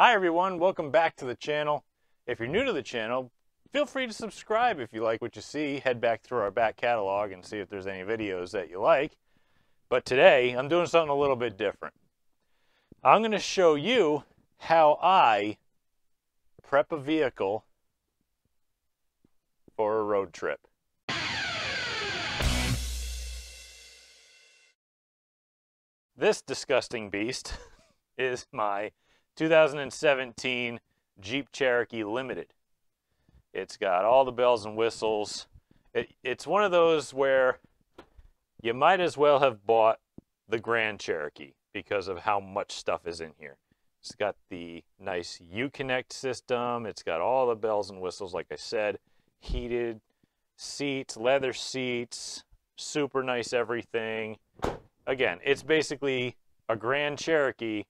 Hi everyone, welcome back to the channel. If you're new to the channel, feel free to subscribe if you like what you see. Head back through our back catalog and see if there's any videos that you like. But today, I'm doing something a little bit different. I'm going to show you how I prep a vehicle for a road trip. This disgusting beast is my 2017 Jeep Cherokee Limited. It's got all the bells and whistles. It, it's one of those where you might as well have bought the Grand Cherokee because of how much stuff is in here. It's got the nice Uconnect system. It's got all the bells and whistles, like I said, heated seats, leather seats, super nice everything. Again, it's basically a Grand Cherokee,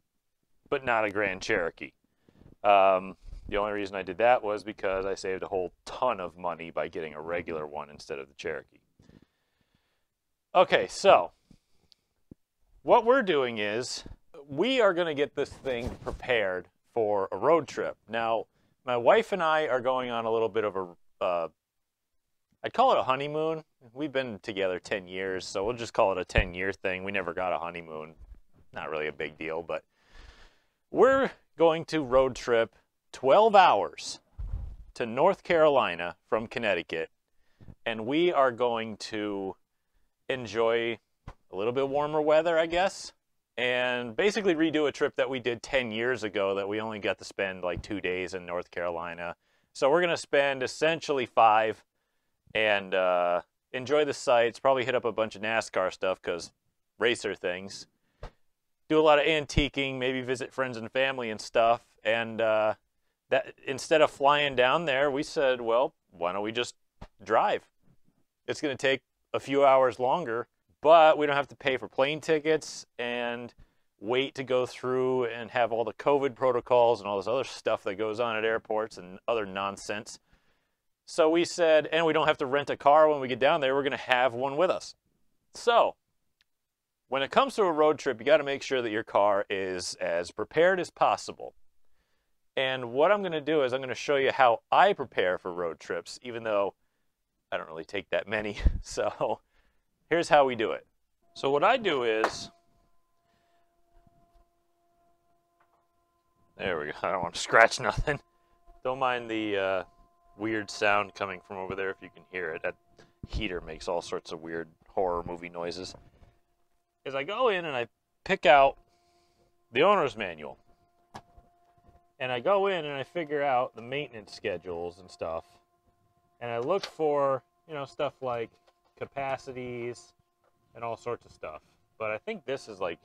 but not a Grand Cherokee. Um, the only reason I did that was because I saved a whole ton of money by getting a regular one instead of the Cherokee. Okay, so what we're doing is we are going to get this thing prepared for a road trip. Now, my wife and I are going on a little bit of a, uh, I'd call it a honeymoon. We've been together 10 years, so we'll just call it a 10 year thing. We never got a honeymoon. Not really a big deal, but we're going to road trip 12 hours to North Carolina from Connecticut, and we are going to enjoy a little bit warmer weather, I guess, and basically redo a trip that we did 10 years ago that we only got to spend like two days in North Carolina. So we're going to spend essentially five and uh, enjoy the sights, probably hit up a bunch of NASCAR stuff because racer things. Do a lot of antiquing, maybe visit friends and family and stuff. And uh, that instead of flying down there, we said, well, why don't we just drive? It's going to take a few hours longer, but we don't have to pay for plane tickets and wait to go through and have all the COVID protocols and all this other stuff that goes on at airports and other nonsense. So we said, and we don't have to rent a car when we get down there, we're going to have one with us. So, when it comes to a road trip, you got to make sure that your car is as prepared as possible. And what I'm going to do is I'm going to show you how I prepare for road trips, even though I don't really take that many. So here's how we do it. So what I do is, there we go. I don't want to scratch nothing. Don't mind the uh, weird sound coming from over there if you can hear it. That heater makes all sorts of weird horror movie noises. Is I go in and I pick out the owner's manual. And I go in and I figure out the maintenance schedules and stuff. And I look for, you know, stuff like capacities and all sorts of stuff. But I think this is like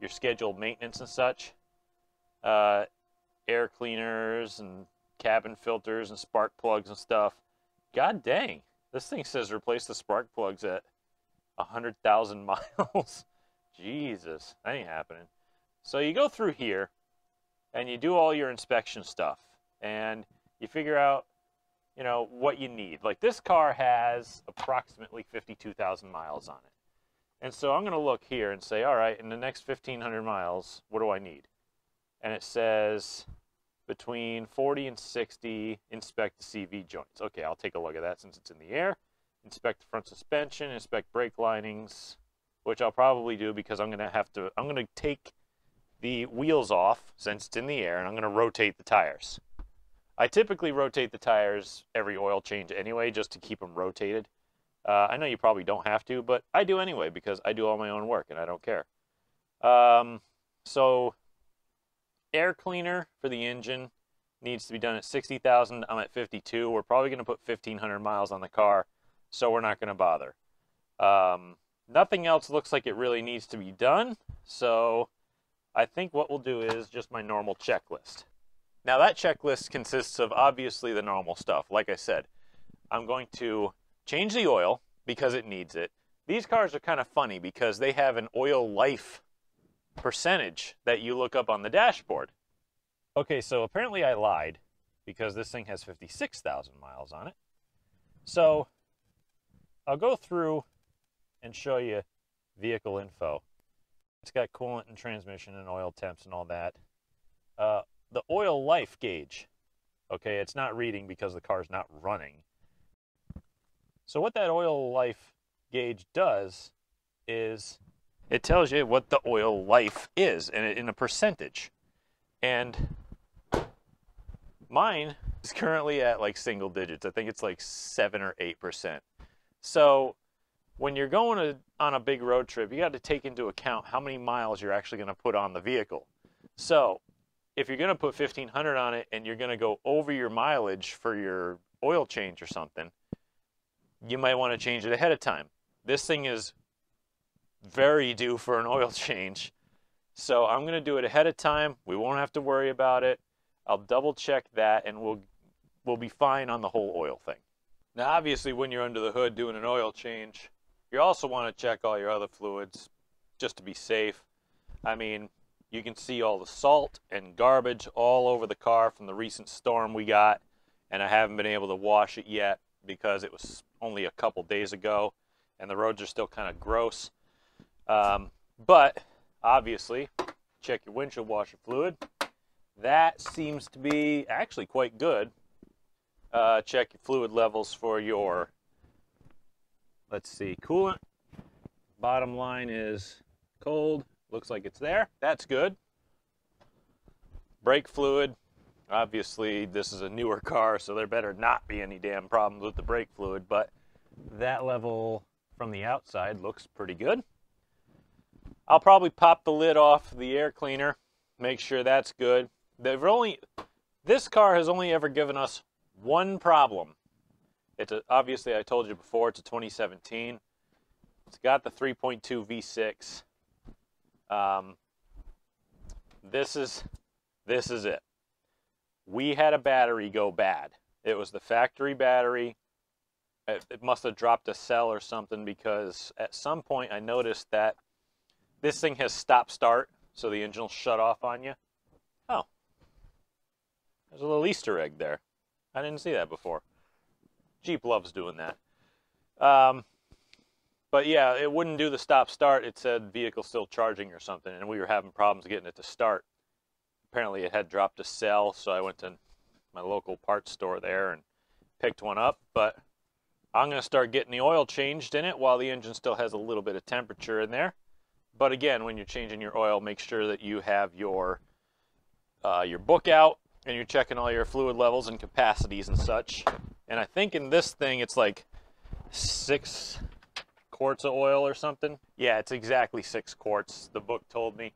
your scheduled maintenance and such. Uh, air cleaners and cabin filters and spark plugs and stuff. God dang, this thing says replace the spark plugs at 100,000 miles. Jesus, that ain't happening. So you go through here and you do all your inspection stuff and you figure out you know what you need. Like this car has approximately 52,000 miles on it. And so I'm going to look here and say all right in the next 1500 miles what do I need? And it says between 40 and 60 inspect the CV joints. Okay I'll take a look at that since it's in the air inspect the front suspension inspect brake linings which I'll probably do because I'm going to have to I'm to take the wheels off since it's in the air and I'm going to rotate the tires. I typically rotate the tires every oil change anyway just to keep them rotated. Uh, I know you probably don't have to, but I do anyway because I do all my own work and I don't care. Um, so air cleaner for the engine needs to be done at 60,000. I'm at 52. We're probably going to put 1,500 miles on the car, so we're not going to bother. Um, nothing else looks like it really needs to be done, so I think what we'll do is just my normal checklist. Now that checklist consists of obviously the normal stuff. Like I said, I'm going to change the oil because it needs it. These cars are kind of funny because they have an oil life percentage that you look up on the dashboard. Okay, so apparently I lied because this thing has 56,000 miles on it. So I'll go through and show you vehicle info. It's got coolant and transmission and oil temps and all that. Uh, the oil life gauge. Okay, it's not reading because the car's not running. So what that oil life gauge does is it tells you what the oil life is in in a percentage. And mine is currently at like single digits. I think it's like 7 or 8%. So when you're going to, on a big road trip, you got to take into account how many miles you're actually going to put on the vehicle. So if you're going to put 1500 on it and you're going to go over your mileage for your oil change or something, you might want to change it ahead of time. This thing is very due for an oil change. So I'm going to do it ahead of time. We won't have to worry about it. I'll double check that and we'll we'll be fine on the whole oil thing. Now obviously when you're under the hood doing an oil change, you also want to check all your other fluids just to be safe. I mean, you can see all the salt and garbage all over the car from the recent storm we got and I haven't been able to wash it yet because it was only a couple days ago and the roads are still kind of gross. Um, but obviously, check your windshield washer fluid. That seems to be actually quite good. Uh, check fluid levels for your, let's see, coolant. Bottom line is cold. Looks like it's there. That's good. Brake fluid. Obviously, this is a newer car, so there better not be any damn problems with the brake fluid, but that level from the outside looks pretty good. I'll probably pop the lid off the air cleaner, make sure that's good. They've only, this car has only ever given us one problem. It's a, obviously I told you before it's a 2017. It's got the 3.2 V6. Um, this is this is it. We had a battery go bad. It was the factory battery. It, it must have dropped a cell or something because at some point I noticed that this thing has stop start, so the engine will shut off on you. Oh, there's a little Easter egg there. I didn't see that before. Jeep loves doing that. Um, but yeah, it wouldn't do the stop start. It said vehicle still charging or something, and we were having problems getting it to start. Apparently, it had dropped a cell, so I went to my local parts store there and picked one up. But I'm going to start getting the oil changed in it while the engine still has a little bit of temperature in there. But again, when you're changing your oil, make sure that you have your uh, your book out and you're checking all your fluid levels and capacities and such. And I think in this thing, it's like six quarts of oil or something. Yeah, it's exactly six quarts, the book told me.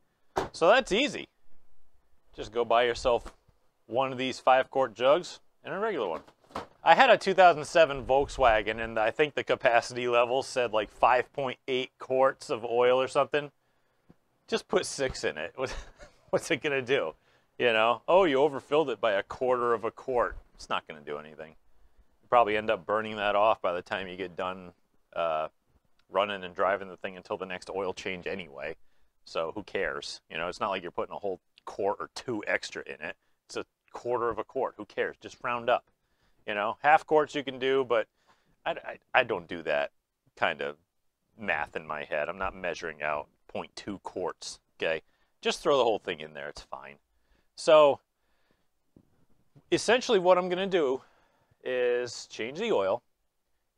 So that's easy. Just go buy yourself one of these five quart jugs and a regular one. I had a 2007 Volkswagen, and I think the capacity level said like 5.8 quarts of oil or something. Just put six in it. What's it gonna do? You know? Oh, you overfilled it by a quarter of a quart. It's not gonna do anything. You probably end up burning that off by the time you get done uh, running and driving the thing until the next oil change anyway. So who cares? You know, it's not like you're putting a whole quart or two extra in it. It's a quarter of a quart. Who cares? Just round up. You know, half quarts you can do, but I, I, I don't do that kind of math in my head. I'm not measuring out 0.2 quarts, okay? Just throw the whole thing in there. It's fine. So essentially what I'm going to do is change the oil.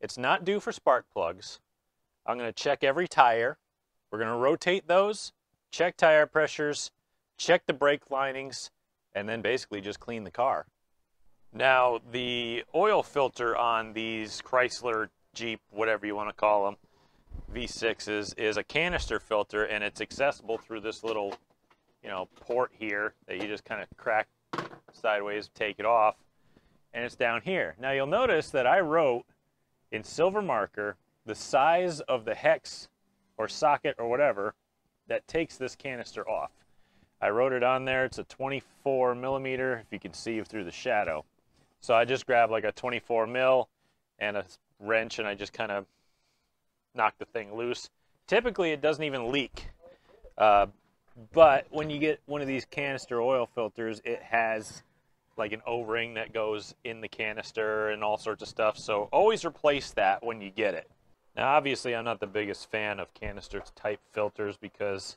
It's not due for spark plugs. I'm going to check every tire. We're going to rotate those, check tire pressures, check the brake linings, and then basically just clean the car. Now, the oil filter on these Chrysler, Jeep, whatever you want to call them, V6s, is a canister filter, and it's accessible through this little, you know, port here that you just kind of crack sideways, take it off, and it's down here. Now, you'll notice that I wrote in silver marker the size of the hex or socket or whatever that takes this canister off. I wrote it on there. It's a 24 millimeter, if you can see through the shadow. So I just grabbed like a 24 mil and a wrench and I just kind of knock the thing loose. Typically it doesn't even leak. Uh, but when you get one of these canister oil filters, it has like an O-ring that goes in the canister and all sorts of stuff. So always replace that when you get it. Now obviously I'm not the biggest fan of canister type filters because,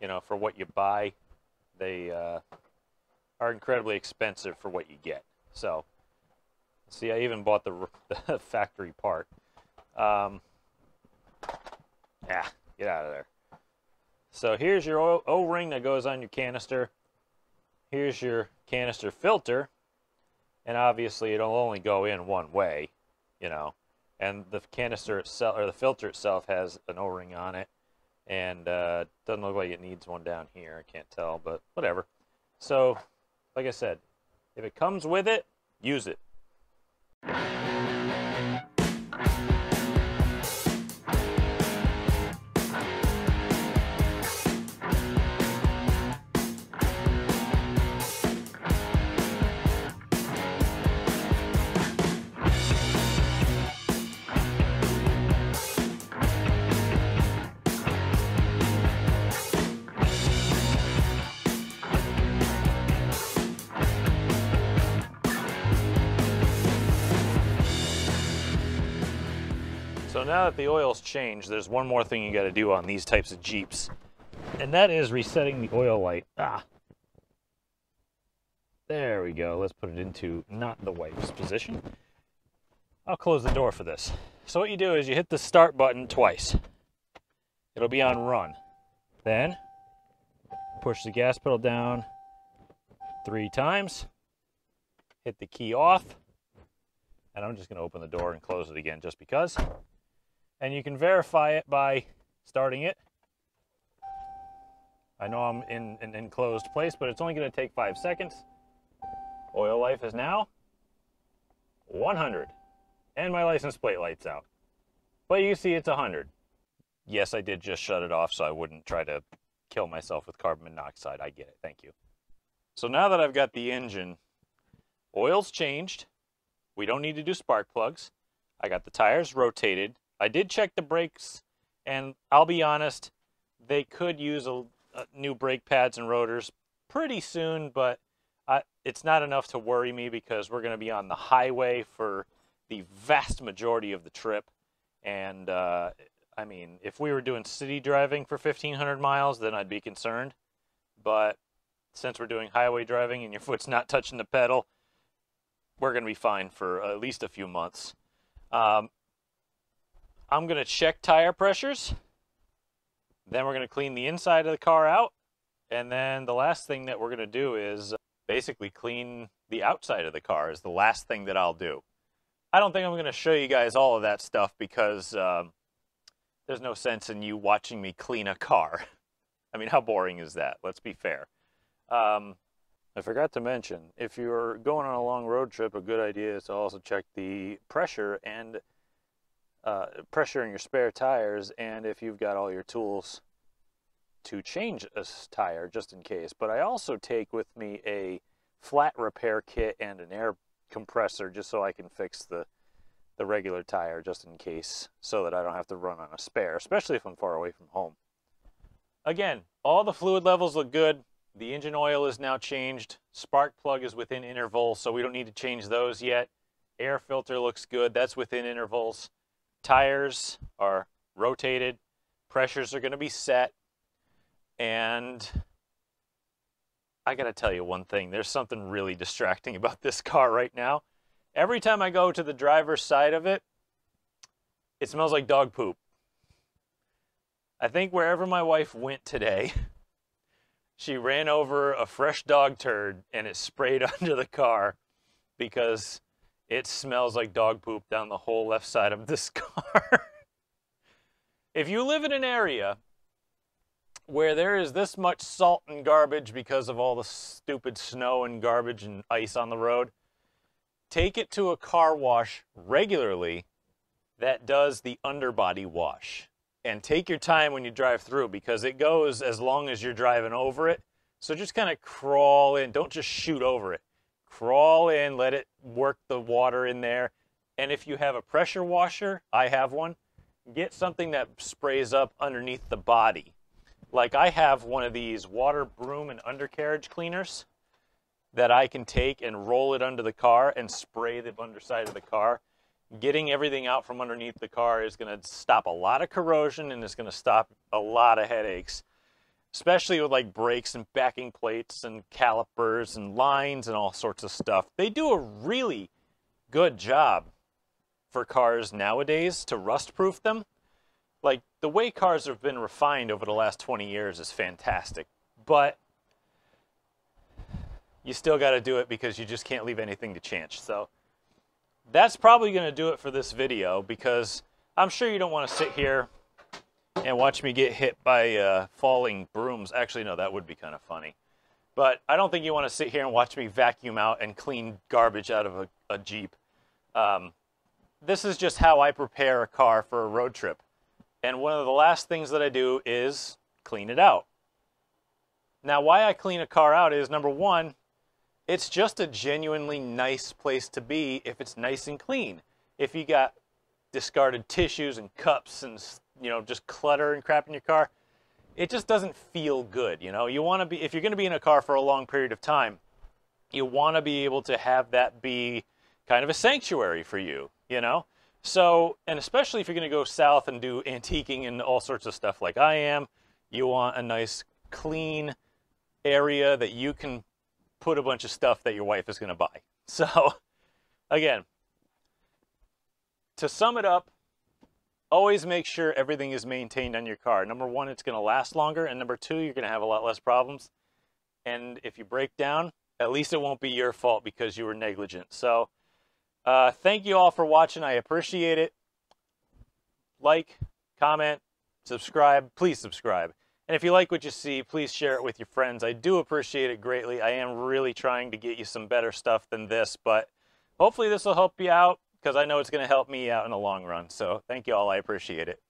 you know, for what you buy, they uh, are incredibly expensive for what you get. So, see, I even bought the, the factory part. Um, yeah, get out of there. So here's your O-ring that goes on your canister. Here's your canister filter. And obviously it'll only go in one way, you know. And the canister itself, or the filter itself has an O-ring on it. And uh, doesn't look like it needs one down here. I can't tell, but whatever. So, like I said, if it comes with it, use it. Now that the oil's changed, there's one more thing you got to do on these types of Jeeps. And that is resetting the oil light. Ah. There we go. Let's put it into not the wife's position. I'll close the door for this. So what you do is you hit the start button twice. It'll be on run. Then push the gas pedal down three times. Hit the key off. And I'm just going to open the door and close it again just because and you can verify it by starting it. I know I'm in an enclosed place, but it's only going to take five seconds. Oil life is now 100, and my license plate lights out. But you see it's 100. Yes, I did just shut it off so I wouldn't try to kill myself with carbon monoxide. I get it. Thank you. So now that I've got the engine, oil's changed. We don't need to do spark plugs. I got the tires rotated. I did check the brakes, and I'll be honest, they could use a, a new brake pads and rotors pretty soon, but I, it's not enough to worry me because we're going to be on the highway for the vast majority of the trip. And uh, I mean, if we were doing city driving for 1,500 miles, then I'd be concerned. But since we're doing highway driving and your foot's not touching the pedal, we're going to be fine for at least a few months. Um, I'm to check tire pressures. Then we're to clean the inside of the car out. And then the last thing that we're to do is basically clean the outside of the car is the last thing that I'll do. I don't think I'm to show you guys all of that stuff because um, there's no sense in you watching me clean a car. I mean, how boring is that? Let's be fair. Um, I forgot to mention, if you're going on a long road trip, a good idea is to also check the pressure and uh, pressure in your spare tires and if you've got all your tools to change a tire just in case. But I also take with me a flat repair kit and an air compressor just so I can fix the the regular tire just in case so that I don't have to run on a spare, especially if I'm far away from home. Again, all the fluid levels look good. The engine oil is now changed. Spark plug is within intervals, so we don't need to change those yet. Air filter looks good. That's within intervals tires are rotated, pressures are going to be set, and I got to tell you one thing. There's something really distracting about this car right now. Every time I go to the driver's side of it, it smells like dog poop. I think wherever my wife went today, she ran over a fresh dog turd and it sprayed under the car because it smells like dog poop down the whole left side of this car. if you live in an area where there is this much salt and garbage because of all the stupid snow and garbage and ice on the road, take it to a car wash regularly that does the underbody wash. And take your time when you drive through because it goes as long as you're driving over it. So just kind of crawl in. Don't just shoot over it crawl in, let it work the water in there. And if you have a pressure washer, I have one, get something that sprays up underneath the body. Like I have one of these water broom and undercarriage cleaners that I can take and roll it under the car and spray the underside of the car. Getting everything out from underneath the car is going to stop a lot of corrosion and it's going to stop a lot of headaches. Especially with like brakes and backing plates and calipers and lines and all sorts of stuff. They do a really good job for cars nowadays to rust proof them. Like the way cars have been refined over the last 20 years is fantastic. But you still got to do it because you just can't leave anything to chance. So that's probably going to do it for this video because I'm sure you don't want to sit here and watch me get hit by uh, falling brooms. Actually, no, that would be kind of funny. But I don't think you want to sit here and watch me vacuum out and clean garbage out of a, a Jeep. Um, this is just how I prepare a car for a road trip. And one of the last things that I do is clean it out. Now, why I clean a car out is number one, it's just a genuinely nice place to be if it's nice and clean. If you got discarded tissues and cups and you know just clutter and crap in your car, it just doesn't feel good. You know, you want to be if you're going to be in a car for a long period of time, you want to be able to have that be kind of a sanctuary for you. You know, so and especially if you're going to go south and do antiquing and all sorts of stuff like I am, you want a nice clean area that you can put a bunch of stuff that your wife is going to buy. So, again, to sum it up, always make sure everything is maintained on your car. Number one, it's going to last longer, and number two, you're going to have a lot less problems. And if you break down, at least it won't be your fault because you were negligent. So, uh, thank you all for watching. I appreciate it. Like, comment, subscribe. Please subscribe. And if you like what you see, please share it with your friends. I do appreciate it greatly. I am really trying to get you some better stuff than this, but hopefully this will help you out because I know it's going to help me out in the long run. So thank you all. I appreciate it.